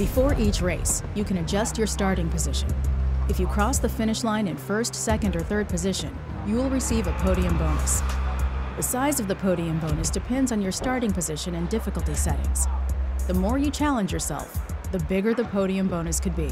Before each race, you can adjust your starting position. If you cross the finish line in first, second, or third position, you will receive a podium bonus. The size of the podium bonus depends on your starting position and difficulty settings. The more you challenge yourself, the bigger the podium bonus could be.